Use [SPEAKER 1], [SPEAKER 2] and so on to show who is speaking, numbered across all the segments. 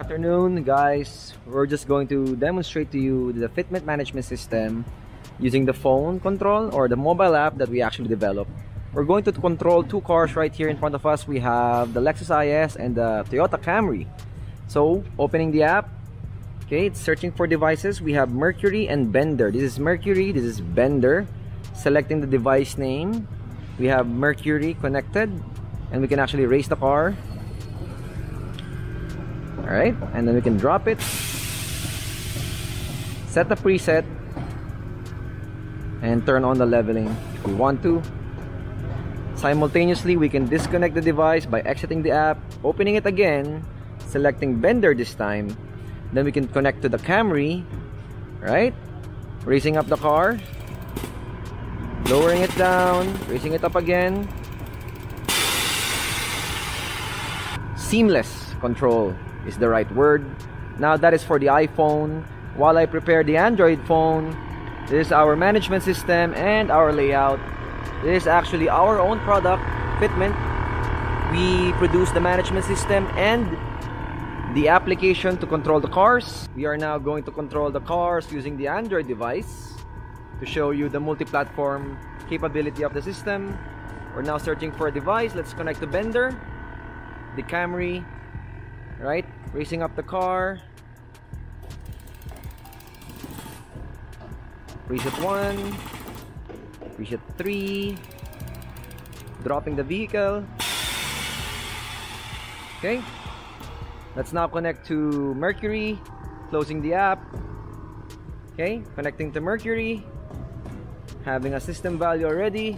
[SPEAKER 1] afternoon guys. We're just going to demonstrate to you the fitment management system using the phone control or the mobile app that we actually developed we're going to control two cars right here in front of us. We have the Lexus IS and the Toyota Camry. So opening the app. Okay it's searching for devices. We have Mercury and Bender. This is Mercury this is Bender. Selecting the device name. We have Mercury connected and we can actually race the car all right and then we can drop it. Set the preset. And turn on the leveling. If we want to. Simultaneously we can disconnect the device by exiting the app opening it again selecting bender this time. Then we can connect to the Camry. Right? Raising up the car. Lowering it down. Raising it up again. Seamless control is the right word. Now that is for the iPhone. While I prepare the Android phone, this is our management system and our layout. This is actually our own product, Fitment. We produce the management system and the application to control the cars. We are now going to control the cars using the Android device to show you the multi-platform capability of the system. We're now searching for a device. Let's connect to Bender, the Camry, right? Racing up the car. Reset 1 reset 3 dropping the vehicle. Okay. Let's now connect to Mercury closing the app. Okay connecting to Mercury. Having a system value already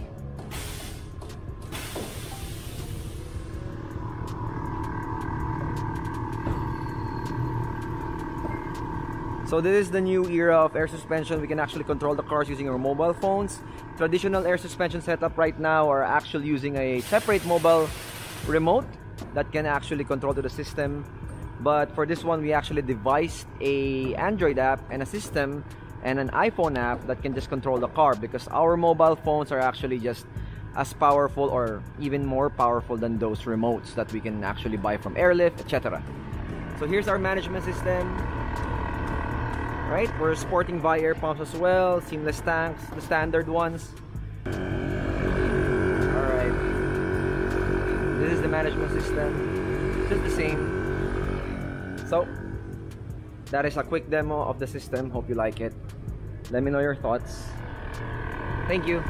[SPEAKER 1] So this is the new era of air suspension. We can actually control the cars using our mobile phones. Traditional air suspension setup right now are actually using a separate mobile remote that can actually control to the system. But for this one, we actually devised a Android app and a system and an iPhone app that can just control the car because our mobile phones are actually just as powerful or even more powerful than those remotes that we can actually buy from Airlift, etc. So here's our management system right? We're sporting Viair pumps as well, seamless tanks, the standard ones. Alright. This is the management system. Just the same. So, that is a quick demo of the system. Hope you like it. Let me know your thoughts. Thank you.